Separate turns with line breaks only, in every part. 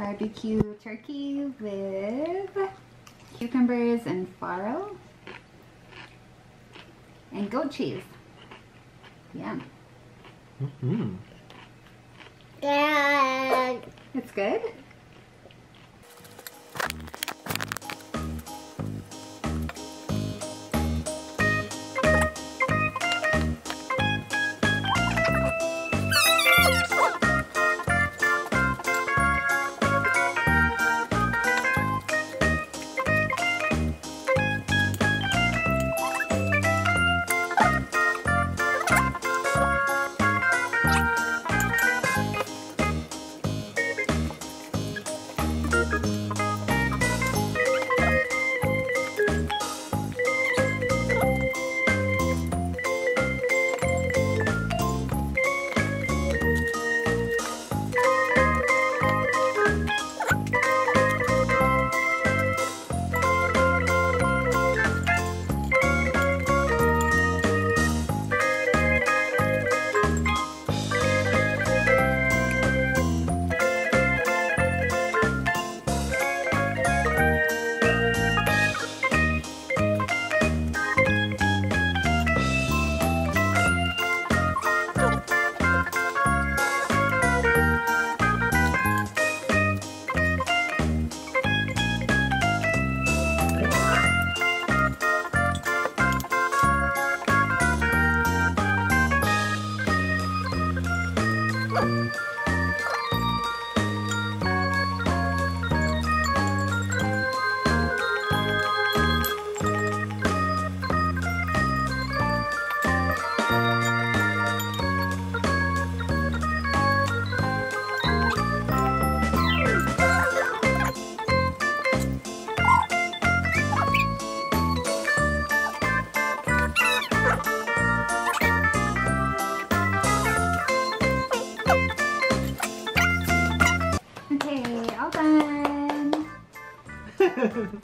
barbecue turkey with cucumbers and farro and goat cheese. Yum.
Mm -hmm.
Dad.
It's good?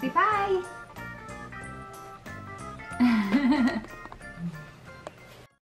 Say bye.